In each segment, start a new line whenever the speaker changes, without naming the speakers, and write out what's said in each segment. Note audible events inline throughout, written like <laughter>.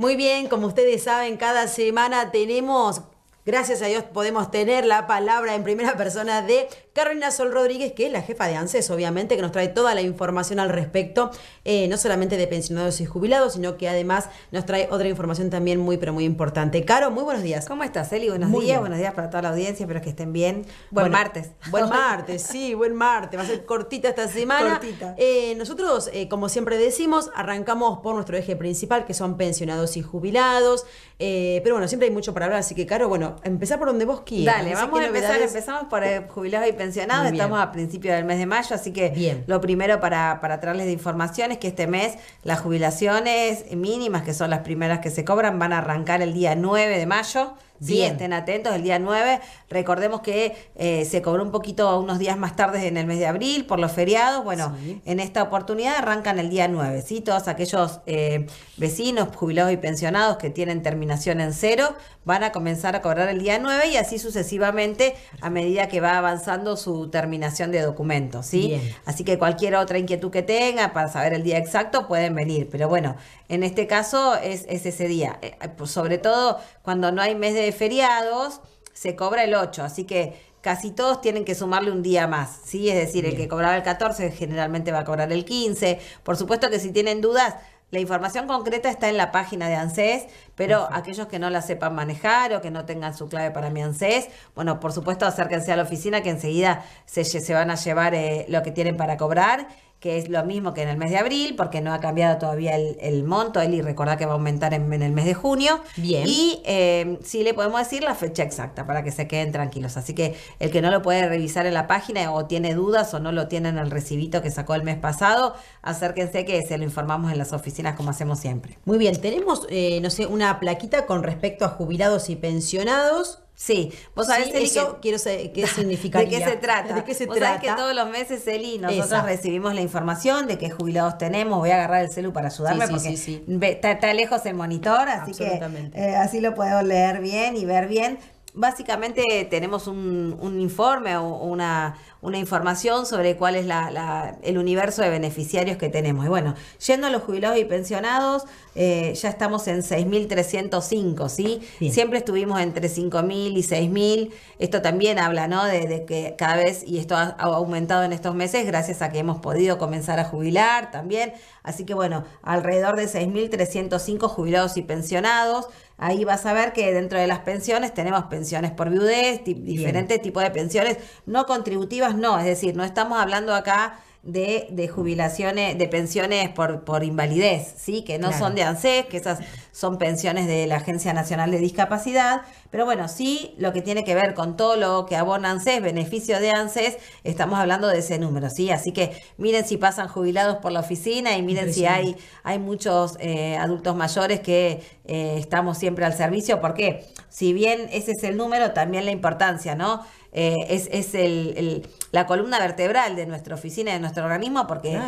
Muy bien, como ustedes saben, cada semana tenemos Gracias a Dios podemos tener la palabra en primera persona de Carolina Sol Rodríguez, que es la jefa de ANSES, obviamente, que nos trae toda la información al respecto, eh, no solamente de pensionados y jubilados, sino que además nos trae otra información también muy, pero muy importante. Caro, muy buenos días.
¿Cómo estás, Eli? Buenos días, buenos días para toda la audiencia, espero que estén bien. Buen martes.
Buen <laughs> martes, sí, buen martes. Va a ser cortita esta semana. Cortita. Eh, nosotros, eh, como siempre decimos, arrancamos por nuestro eje principal, que son pensionados y jubilados. pero bueno, siempre hay mucho para hablar, así que, Caro, bueno, empezar por donde vos quieras.
Dale, vamos a empezar. Empezamos por jubilados y pensionados. Estamos a principios del mes de mayo, así que bien. lo primero para, para traerles de información es que este mes las jubilaciones mínimas, que son las primeras que se cobran, van a arrancar el día 9 de mayo. Sí, estén atentos, el día 9. Recordemos que eh, se cobró un poquito unos días más tarde en el mes de abril por los feriados. Bueno, en esta oportunidad arrancan el día 9. ¿sí? Todos aquellos eh, vecinos, jubilados y pensionados que tienen terminación en cero van a comenzar a cobrar el día 9 y así sucesivamente a medida que va avanzando su terminación de documentos. ¿sí? Así que cualquier otra inquietud que tenga para saber el día exacto pueden venir. Pero bueno, en este caso es, es ese día. Eh, sobre todo cuando no hay mes de feriados, se cobra el 8, así que casi todos tienen que sumarle un día más, ¿sí? Es decir, el que cobraba el 14 generalmente va a cobrar el 15. Por supuesto que si tienen dudas, la información concreta está en la página de ANSES, pero aquellos que no la sepan manejar o que no tengan su clave para mi ANSES, bueno, por supuesto acérquense a la oficina que enseguida se, se van a llevar eh, lo que tienen para cobrar que es lo mismo que en el mes de abril, porque no ha cambiado todavía el, el monto, y recordá que va a aumentar en, el mes de junio. Bien. Y eh, sí le podemos decir la fecha exacta para que se queden tranquilos. Así que el que no lo puede revisar en la página o tiene dudas o no lo tiene en el recibito que sacó el mes pasado, acérquense que se lo informamos en las oficinas como hacemos siempre.
Muy bien, tenemos, eh, no sé, una plaquita con respecto a jubilados y pensionados.
Sí,
vos sabés, eso quiero saber qué significa. <laughs>
¿De qué se trata?
¿De qué se trata?
que todos los meses, Eli, nosotros recibimos la información de qué jubilados tenemos. Voy a agarrar el celu para ayudarme porque está, lejos el monitor, así que eh, así lo puedo leer bien y ver bien básicamente tenemos un, un informe o una, una, información sobre cuál es la, el universo de beneficiarios que tenemos. Y bueno, yendo a los jubilados y pensionados, eh, ya estamos en 6.305, ¿sí? Siempre estuvimos entre 5.000 y 6.000. Esto también habla, ¿no? De, que cada vez, y esto ha, aumentado en estos meses gracias a que hemos podido comenzar a jubilar también. Así que bueno, alrededor de 6.305 jubilados y pensionados. Ahí vas a ver que dentro de las pensiones tenemos pensiones por viudez, diferentes tipos de pensiones no contributivas, no, es decir, no estamos hablando acá de, de, jubilaciones, de pensiones por, por invalidez, ¿sí? Que no son de ANSES, que esas son pensiones de la Agencia Nacional de Discapacidad. Pero bueno, sí, lo que tiene que ver con todo lo que abona ANSES, beneficio de ANSES, estamos hablando de ese número, ¿sí? Así que miren si pasan jubilados por la oficina y miren si hay, hay muchos eh, adultos mayores que eh, estamos siempre al servicio, porque si bien ese es el número, también la importancia, ¿no? Eh, es, es el, la columna vertebral de nuestra oficina, de nuestro organismo, porque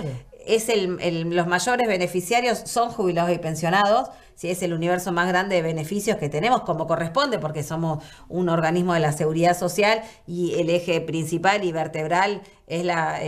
es el, los mayores beneficiarios son jubilados y pensionados, si es el universo más grande de beneficios que tenemos, como corresponde, porque somos un organismo de la seguridad social y el eje principal y vertebral es la,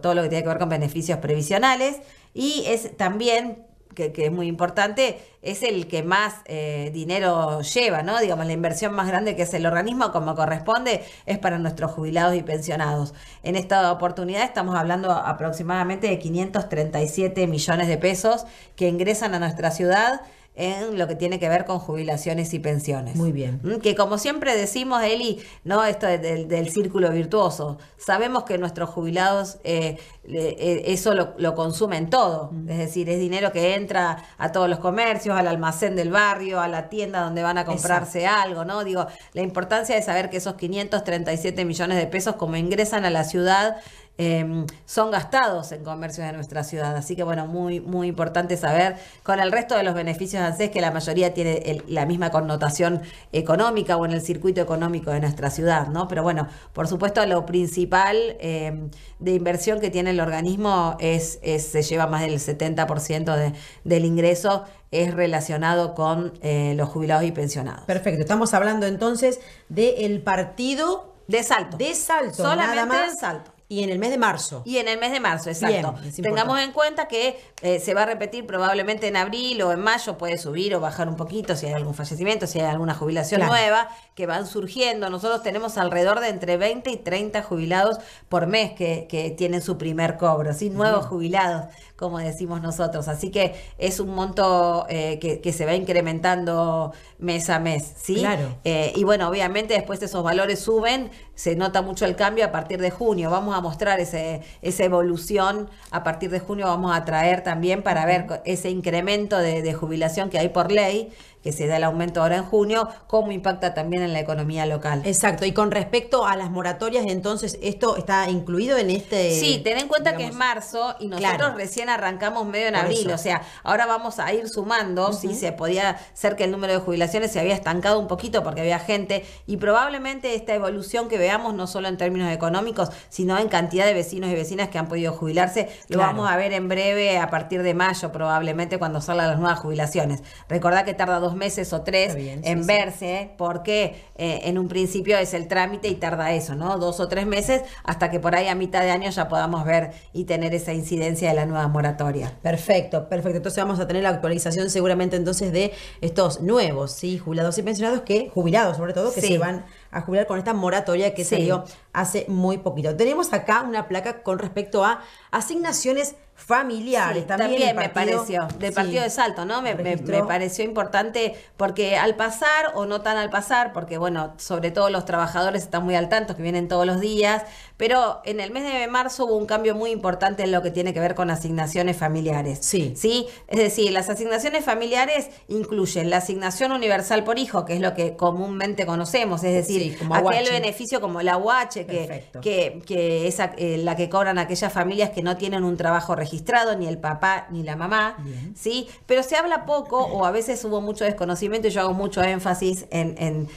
todo lo que tiene que ver con beneficios previsionales. Y es también que, es muy importante, es el que más eh, dinero lleva, ¿no? Digamos, la inversión más grande que es el organismo, como corresponde, es para nuestros jubilados y pensionados. En esta oportunidad estamos hablando aproximadamente de 537 millones de pesos que ingresan a nuestra ciudad en lo que tiene que ver con jubilaciones y pensiones.
Muy bien.
Mm, que como siempre decimos, Eli, no esto del, del círculo virtuoso. Sabemos que nuestros jubilados eh, eh, eso lo, consumen todo. Mm. Es decir, es dinero que entra a todos los comercios, al almacén del barrio, a la tienda donde van a comprarse algo, ¿no? Digo, la importancia de saber que esos 537 millones de pesos como ingresan a la ciudad Em, son gastados en comercios de nuestra ciudad. Así que bueno, muy, muy importante saber con el resto de los beneficios de ANSES que la mayoría tiene la misma connotación económica o en el circuito económico de nuestra ciudad, ¿no? Pero bueno, por supuesto lo principal em, de inversión que tiene el organismo es, se lleva más del 70% de, del ingreso es relacionado con eh, los jubilados y pensionados.
Perfecto, estamos hablando entonces del partido
de salto.
De salto.
Solamente de salto
Y en el mes de marzo.
Y en el mes de marzo, exacto. Tengamos en cuenta que eh, se va a repetir probablemente en abril o en mayo, puede subir o bajar un poquito si hay algún fallecimiento, si hay alguna jubilación nueva, que van surgiendo. Nosotros tenemos alrededor de entre 20 y 30 jubilados por mes que, que tienen su primer cobro, ¿sí? Nuevos jubilados como decimos nosotros. Así que es un monto eh, que, se va incrementando mes a mes, ¿sí?
Claro.
Eh, y bueno, obviamente después esos valores suben, se nota mucho el cambio a partir de junio. Vamos a mostrar ese, esa evolución a partir de junio, vamos a traer también para ver ese incremento de jubilación que hay por ley que se da el aumento ahora en junio, cómo impacta también en la economía local.
Exacto, y con respecto a las moratorias, entonces, ¿esto está incluido en este...?
Sí, ten en cuenta que es marzo y nosotros recién arrancamos medio en abril, o sea, ahora vamos a ir sumando, si se podía ser que el número de jubilaciones se había estancado un poquito porque había gente y probablemente esta evolución que veamos, no solo en términos económicos, sino en cantidad de vecinos y vecinas que han podido jubilarse, lo vamos a ver en breve a partir de mayo probablemente cuando salgan las nuevas jubilaciones. Recordad que tarda dos meses o tres en verse, porque eh, en un principio es el trámite y tarda eso, ¿no? Dos o tres meses hasta que por ahí a mitad de año ya podamos ver y tener esa incidencia de la nueva moratoria.
Perfecto, perfecto. Entonces vamos a tener la actualización seguramente entonces de estos nuevos, ¿sí? Jubilados y pensionados que, jubilados sobre todo, que se van a jubilar con esta moratoria que salió hace muy poquito. Tenemos acá una placa con respecto a asignaciones familiares.
también, me pareció, del partido de Salto, ¿no? Me, me, pareció importante porque al pasar, o no tan al pasar, porque bueno, sobre todo los trabajadores están muy al tanto, que vienen todos los días, pero en el mes de marzo hubo un cambio muy importante en lo que tiene que ver con asignaciones familiares.
Sí.
¿Sí? Es decir, las asignaciones familiares incluyen la asignación universal por hijo, que es lo que comúnmente conocemos, es decir, aquel beneficio como la UH, que, que, que, es eh, la que cobran aquellas familias que no tienen un trabajo registrado ni el papá ni la mamá, ¿sí? Pero se habla poco o a veces hubo mucho desconocimiento y yo hago mucho énfasis en,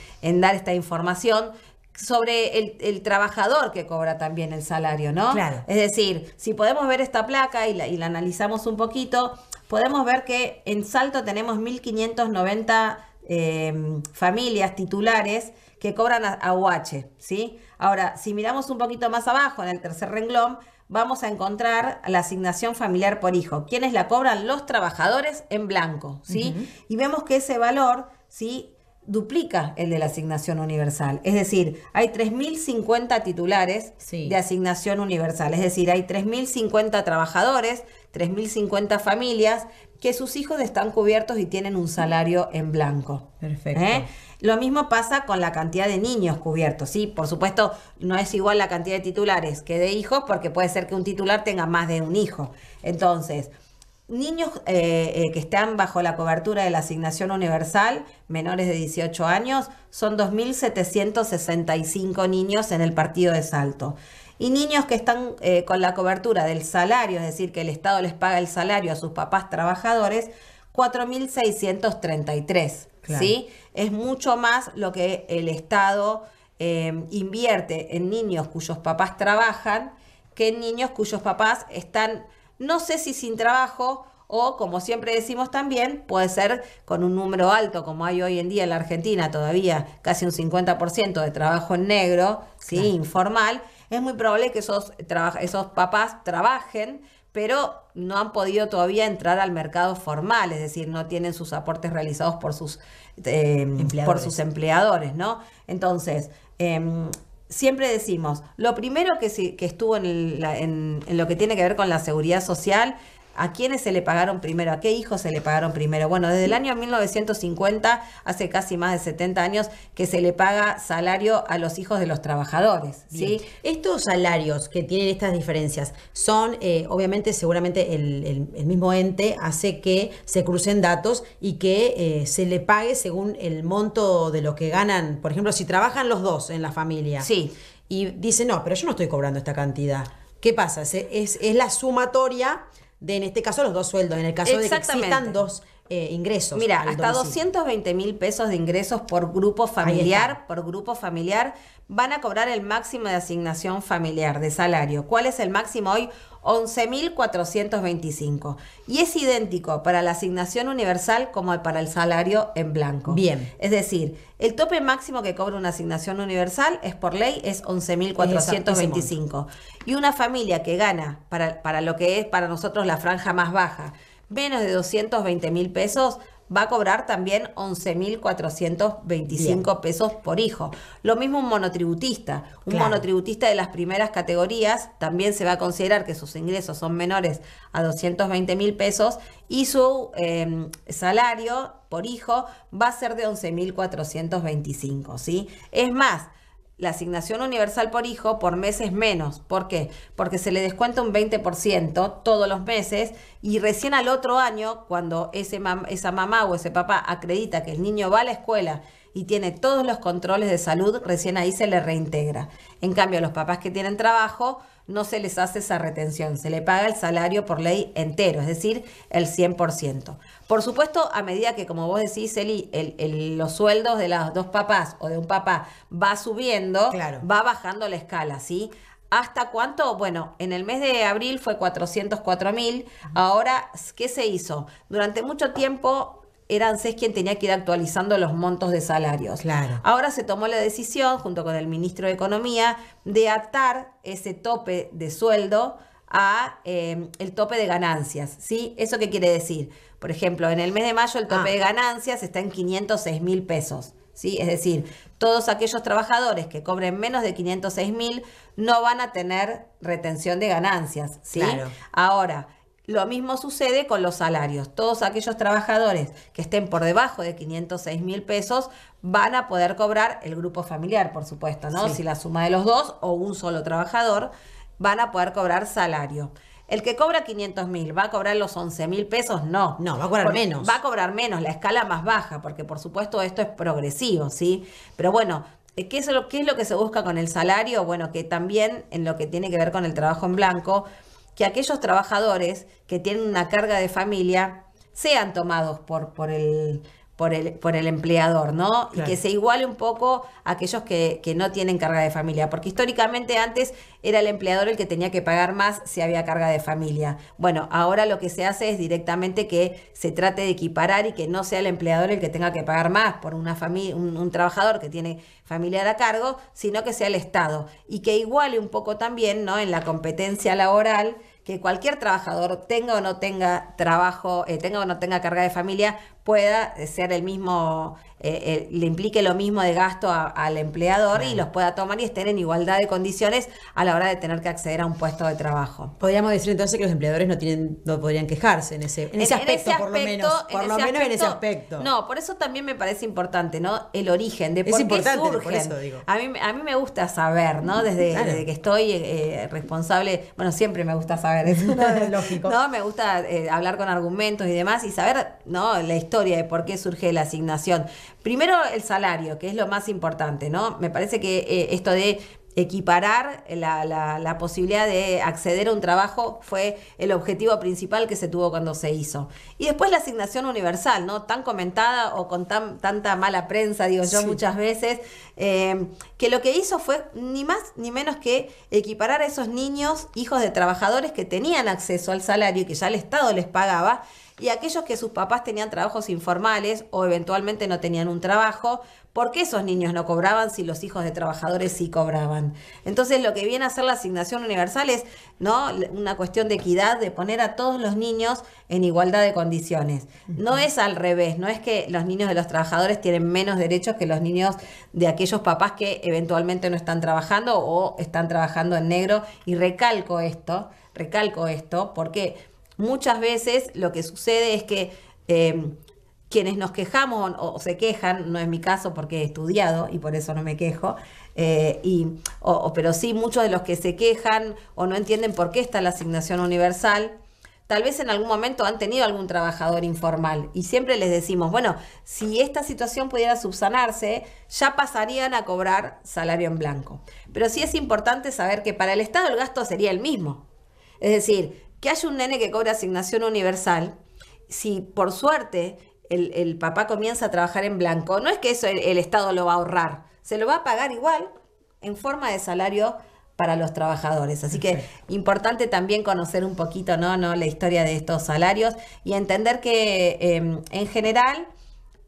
dar esta información sobre el, trabajador que cobra también el salario, ¿no?
Claro.
Es decir, si podemos ver esta placa y la, y la analizamos un poquito, podemos ver que en Salto tenemos 1.590 eh, familias titulares que cobran a, UH, ¿sí? Ahora, si miramos un poquito más abajo, en el tercer renglón, vamos a encontrar la asignación familiar por hijo. ¿Quiénes la cobran? Los trabajadores en blanco, ¿sí? Y vemos que ese valor, ¿sí? Duplica el de la asignación universal. Es decir, hay 3.050 titulares de asignación universal. Es decir, hay 3.050 trabajadores, 3.050 familias que sus hijos están cubiertos y tienen un salario en blanco.
Perfecto. ¿Eh?
Lo mismo pasa con la cantidad de niños cubiertos, ¿sí? Por supuesto, no es igual la cantidad de titulares que de hijos, porque puede ser que un titular tenga más de un hijo. Entonces, niños eh, eh, que están bajo la cobertura de la asignación universal, menores de 18 años, son 2.765 niños en el partido de Salto. Y niños que están eh, con la cobertura del salario, es decir, que el Estado les paga el salario a sus papás trabajadores, 4.633. ¿sí? Es mucho más lo que el Estado invierte en niños cuyos papás trabajan que en niños cuyos papás están, no sé si sin trabajo o, como siempre decimos también, puede ser con un número alto, como hay hoy en día en la Argentina todavía casi un 50% de trabajo en negro, ¿sí? informal, es muy probable que esos, esos papás trabajen pero no han podido todavía entrar al mercado formal, es decir, no tienen sus aportes realizados por sus, eh, empleadores. por sus empleadores, ¿no? Entonces, em, siempre decimos, lo primero que, que estuvo en, en, lo que tiene que ver con la seguridad social ¿A quiénes se le pagaron primero? ¿A qué hijos se le pagaron primero? Bueno, desde el año 1950, hace casi más de 70 años, que se le paga salario a los hijos de los trabajadores. ¿sí?
Estos salarios que tienen estas diferencias son, eh, obviamente, seguramente el, mismo ente hace que se crucen datos y que eh, se le pague según el monto de lo que ganan. Por ejemplo, si trabajan los dos en la familia.
Sí.
Y dice, no, pero yo no estoy cobrando esta cantidad. ¿Qué pasa? Es, es la sumatoria de, en este caso, los dos sueldos. En el caso de que existan dos eh, ingresos.
Mira, hasta 220 mil pesos de ingresos por grupo familiar, por grupo familiar, van a cobrar el máximo de asignación familiar de salario. ¿Cuál es el máximo hoy? 11.425. Y es idéntico para la asignación universal como para el salario en blanco.
Bien.
Es decir, el tope máximo que cobra una asignación universal es por ley es 11.425. Y una familia que gana para, para lo que es para nosotros la franja más baja, menos de 220 mil pesos, va a cobrar también 11.425 pesos por hijo. Lo mismo un monotributista. Un monotributista de las primeras categorías también se va a considerar que sus ingresos son menores a 220 mil pesos y su em, salario por hijo va a ser de 11.425, ¿sí? Es más, la asignación universal por hijo por meses menos. ¿Por qué? Porque se le descuenta un 20% todos los meses y recién al otro año, cuando ese esa mamá o ese papá acredita que el niño va a la escuela y tiene todos los controles de salud, recién ahí se le reintegra. En cambio, a los papás que tienen trabajo, no se les hace esa retención, se le paga el salario por ley entero, es decir, el 100%. Por supuesto, a medida que, como vos decís, Eli, el, los sueldos de los dos papás o de un papá va subiendo, va bajando la escala, ¿sí? ¿Hasta cuánto? Bueno, en el mes de abril fue 404 mil. Ahora, ¿qué se hizo? Durante mucho tiempo era ANSES quien tenía que ir actualizando los montos de salarios.
Claro.
Ahora se tomó la decisión, junto con el ministro de Economía, de atar ese tope de sueldo a eh, el tope de ganancias. ¿sí? ¿Eso qué quiere decir? Por ejemplo, en el mes de mayo el tope ah. de ganancias está en 506 mil pesos. ¿sí? Es decir, todos aquellos trabajadores que cobren menos de 506 mil no van a tener retención de ganancias. ¿sí?
Claro.
Ahora, lo mismo sucede con los salarios. Todos aquellos trabajadores que estén por debajo de 506 mil pesos van a poder cobrar el grupo familiar, por supuesto, ¿no? Si la suma de los dos o un solo trabajador van a poder cobrar salario. El que cobra 500 mil, ¿va a cobrar los 11 mil pesos? No.
No, va a cobrar menos.
Va a cobrar menos, la escala más baja, porque por supuesto esto es progresivo, ¿sí? Pero bueno, ¿qué es lo, qué es lo que se busca con el salario? Bueno, que también en lo que tiene que ver con el trabajo en blanco, que aquellos trabajadores que tienen una carga de familia sean tomados por, por el por el, por el empleador, ¿no? Y que se iguale un poco a aquellos que, que, no tienen carga de familia, porque históricamente antes era el empleador el que tenía que pagar más si había carga de familia. Bueno, ahora lo que se hace es directamente que se trate de equiparar y que no sea el empleador el que tenga que pagar más por una familia, un, un trabajador que tiene familiar a cargo, sino que sea el Estado y que iguale un poco también, ¿no? En la competencia laboral que cualquier trabajador tenga o no tenga trabajo, eh, tenga o no tenga carga de familia, pueda ser el mismo, eh, eh, le implique lo mismo de gasto al empleador y los pueda tomar y estén en igualdad de condiciones a la hora de tener que acceder a un puesto de trabajo.
Podríamos decir entonces que los empleadores no tienen, no podrían quejarse en ese, en ese aspecto, por lo menos. Por lo menos en ese aspecto.
No, por eso también me parece importante, ¿no? El origen de por
es
qué
surgen. Por eso digo.
A mí, a mí me gusta saber, ¿no? Desde, desde que estoy eh, responsable, bueno, siempre me gusta saber eso. <laughs>
Lógico. <laughs>
No, me gusta hablar con argumentos y demás y saber, ¿no? La historia de por qué surge la asignación. Primero el salario, que es lo más importante, ¿no? Me parece que eh, esto de equiparar la, la, posibilidad de acceder a un trabajo fue el objetivo principal que se tuvo cuando se hizo. Y después la asignación universal, ¿no? Tan comentada o con tan, tanta mala prensa, digo yo muchas veces, eh, que lo que hizo fue ni más ni menos que equiparar a esos niños, hijos de trabajadores que tenían acceso al salario y que ya el Estado les pagaba, y aquellos que sus papás tenían trabajos informales o eventualmente no tenían un trabajo, ¿por qué esos niños no cobraban si los hijos de trabajadores sí cobraban? Entonces lo que viene a ser la asignación universal es ¿no? una cuestión de equidad, de poner a todos los niños en igualdad de condiciones. No es al revés, no es que los niños de los trabajadores tienen menos derechos que los niños de aquellos papás que eventualmente no están trabajando o están trabajando en negro. Y recalco esto, recalco esto, porque muchas veces lo que sucede es que em, quienes nos quejamos o, se quejan, no es mi caso porque he estudiado y por eso no me quejo, eh, y, pero sí muchos de los que se quejan o no entienden por qué está la asignación universal, tal vez en algún momento han tenido algún trabajador informal y siempre les decimos, bueno, si esta situación pudiera subsanarse, ya pasarían a cobrar salario en blanco. Pero sí es importante saber que para el Estado el gasto sería el mismo. Es decir, que haya un nene que cobre asignación universal, si por suerte el, papá comienza a trabajar en blanco, no es que eso el, Estado lo va a ahorrar, se lo va a pagar igual en forma de salario para los trabajadores. Así que importante también conocer un poquito ¿no? ¿no? la historia de estos salarios y entender que em, en general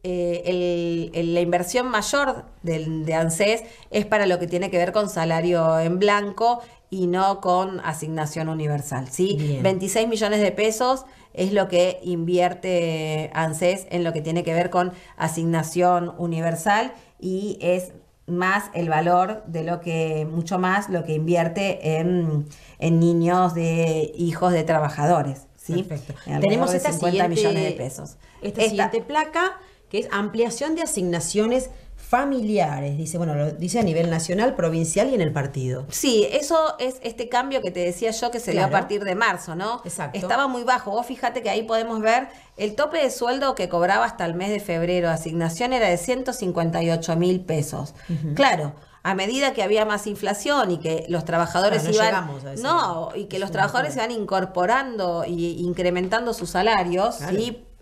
eh, la inversión mayor del, de ANSES es para lo que tiene que ver con salario en blanco y no con asignación universal. ¿sí? 26 millones de pesos es lo que invierte ANSES en lo que tiene que ver con asignación universal y es más el valor de lo que, mucho más lo que invierte en, niños de hijos de trabajadores. ¿sí?
Perfecto. Tenemos esta 50 millones de pesos. Esta, esta siguiente placa, que es ampliación de asignaciones familiares, dice, bueno, lo dice a nivel nacional, provincial y en el partido.
Sí, eso es este cambio que te decía yo que se dio a partir de marzo, ¿no?
Exacto.
Estaba muy bajo. Vos fíjate que ahí podemos ver el tope de sueldo que cobraba hasta el mes de febrero asignación era de 158 mil pesos. Claro a medida que había más inflación y que los trabajadores iban no y que los trabajadores se van incorporando y incrementando sus salarios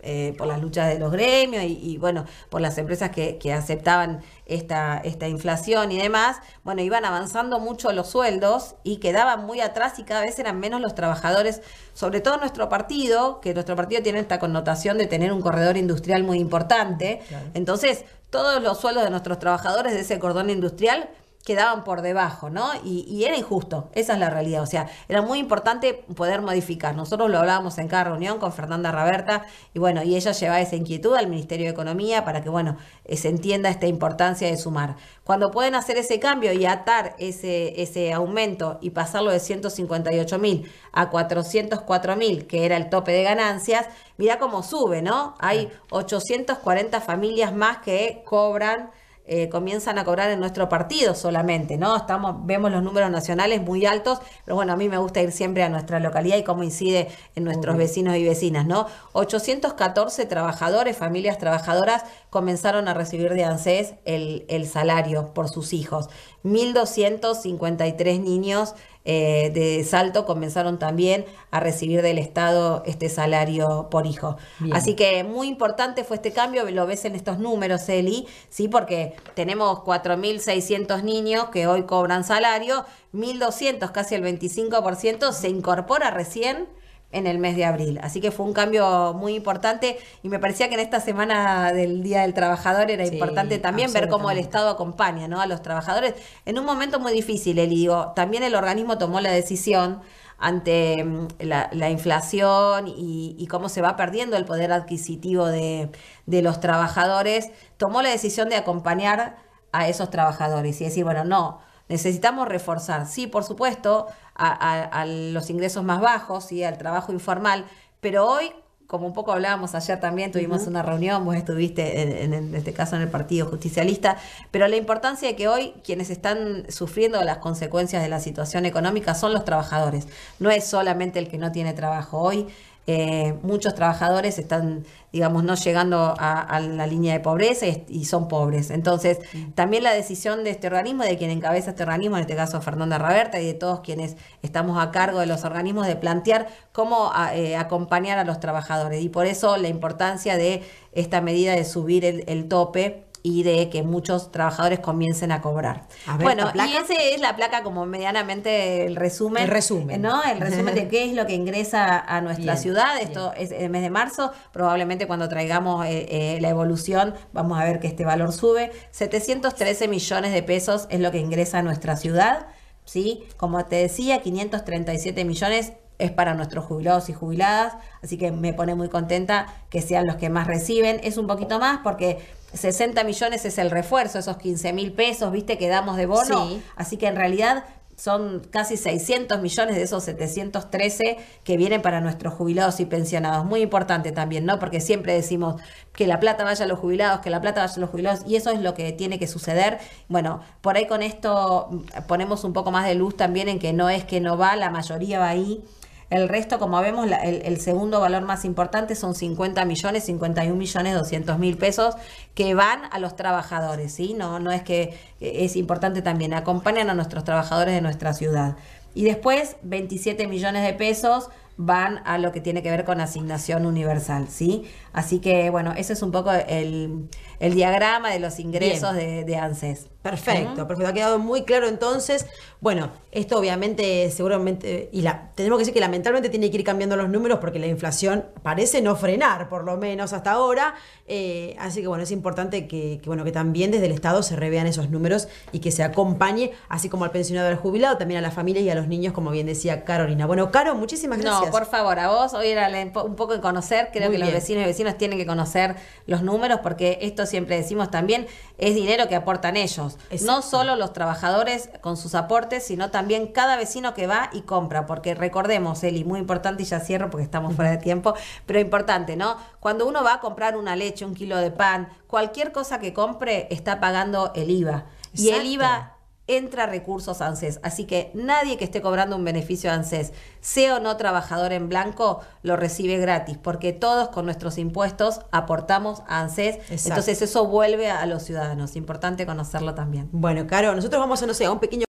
eh, por las luchas de los gremios y, bueno, por las empresas que, aceptaban esta, esta inflación y demás, bueno, iban avanzando mucho los sueldos y quedaban muy atrás y cada vez eran menos los trabajadores, sobre todo nuestro partido, que nuestro partido tiene esta connotación de tener un corredor industrial muy importante. Entonces, todos los sueldos de nuestros trabajadores de ese cordón industrial quedaban por debajo, ¿no? Y, era injusto, esa es la realidad. O sea, era muy importante poder modificar. Nosotros lo hablábamos en cada reunión con Fernanda Raberta y bueno, y ella llevaba esa inquietud al Ministerio de Economía para que, bueno, eh, se entienda esta importancia de sumar. Cuando pueden hacer ese cambio y atar ese, ese aumento y pasarlo de 158 mil a 404 mil, que era el tope de ganancias, mira cómo sube, ¿no? Hay 840 familias más que cobran eh, comienzan a cobrar en nuestro partido solamente, ¿no? Estamos, vemos los números nacionales muy altos, pero bueno, a mí me gusta ir siempre a nuestra localidad y cómo incide en nuestros vecinos y vecinas, ¿no? 814 trabajadores, familias trabajadoras, comenzaron a recibir de ANSES el, el salario por sus hijos. 1.253 niños eh, de Salto comenzaron también a recibir del Estado este salario por hijo. Así que muy importante fue este cambio, lo ves en estos números, Eli, ¿sí? porque tenemos 4.600 niños que hoy cobran salario, 1.200, casi el 25%, se incorpora recién en el mes de abril. Así que fue un cambio muy importante y me parecía que en esta semana del Día del Trabajador era importante también ver cómo el Estado acompaña ¿no? a los trabajadores en un momento muy difícil. Eli, digo, también el organismo tomó la decisión ante mm, la, inflación y, cómo se va perdiendo el poder adquisitivo de, de los trabajadores, tomó la decisión de acompañar a esos trabajadores y decir, bueno, no, necesitamos reforzar, sí, por supuesto, a, los ingresos más bajos y al trabajo informal, pero hoy como un poco hablábamos ayer también, tuvimos una reunión, vos estuviste en, este caso en el Partido Justicialista, pero la importancia de que hoy quienes están sufriendo las consecuencias de la situación económica son los trabajadores, no es solamente el que no tiene trabajo. Hoy eh, muchos trabajadores están, digamos, no llegando a, la línea de pobreza y, son pobres. Entonces, también la decisión de este organismo, de quien encabeza este organismo, en este caso Fernanda Raberta y de todos quienes estamos a cargo de los organismos, de plantear cómo eh, acompañar a los trabajadores. Y por eso la importancia de esta medida de subir el tope y de que muchos trabajadores comiencen a cobrar. bueno, y esa es la placa como medianamente el resumen.
El resumen.
¿no? El resumen de <laughs> qué es lo que ingresa a nuestra ciudad. Esto es el mes de marzo. Probablemente cuando traigamos eh, eh, la evolución vamos a ver que este valor sube. 713 millones de pesos es lo que ingresa a nuestra ciudad. ¿sí? Como te decía, 537 millones es para nuestros jubilados y jubiladas, así que me pone muy contenta que sean los que más reciben. Es un poquito más porque 60 millones es el refuerzo, esos 15 mil pesos, viste, que damos de bono. Así que en realidad son casi 600 millones de esos 713 que vienen para nuestros jubilados y pensionados. Muy importante también, ¿no? Porque siempre decimos que la plata vaya a los jubilados, que la plata vaya a los jubilados, y eso es lo que tiene que suceder. Bueno, por ahí con esto ponemos un poco más de luz también en que no es que no va, la mayoría va ahí el resto, como vemos, el, segundo valor más importante son 50 millones, 51 millones 200 mil pesos que van a los trabajadores, ¿sí? No, no es que es importante también, acompañan a nuestros trabajadores de nuestra ciudad. Y después 27 millones de pesos van a lo que tiene que ver con asignación universal, ¿sí? Así que, bueno, ese es un poco el, diagrama de los ingresos de, de, ANSES.
Perfecto, perfecto. Ha quedado muy claro entonces. Bueno, esto obviamente, seguramente, y la, tenemos que decir que lamentablemente tiene que ir cambiando los números porque la inflación parece no frenar, por lo menos hasta ahora. Eh, así que bueno, es importante que, bueno, que también desde el Estado se revean esos números y que se acompañe, así como al pensionado del jubilado, también a la familia y a los niños, como bien decía Carolina. Bueno, Caro, muchísimas gracias.
No, por favor, a vos, hoy era un poco en conocer, creo que los vecinos y vecinos tienen que conocer los números porque esto siempre decimos también es dinero que aportan ellos. No solo los trabajadores con sus aportes, sino también cada vecino que va y compra, porque recordemos, Eli, muy importante y ya cierro porque estamos fuera de tiempo, pero importante, ¿no? Cuando uno va a comprar una leche, un kilo de pan, cualquier cosa que compre está pagando el IVA. Y el IVA entra recursos ANSES. Así que nadie que esté cobrando un beneficio ANSES, sea o no trabajador en blanco, lo recibe gratis, porque todos con nuestros impuestos aportamos a ANSES. Entonces eso vuelve a los ciudadanos. Importante conocerlo también.
Bueno, Caro, nosotros vamos a, no sé, a un pequeño